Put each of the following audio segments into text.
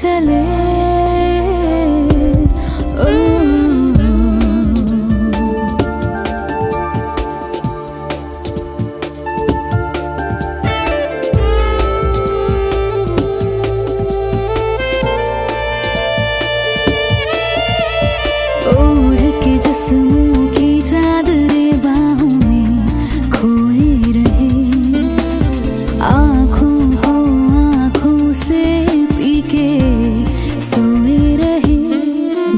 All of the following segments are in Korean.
telling. Ooh. 오래 깨졌음.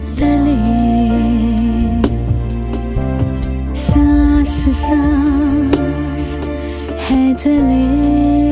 चले। सांस सांस है चले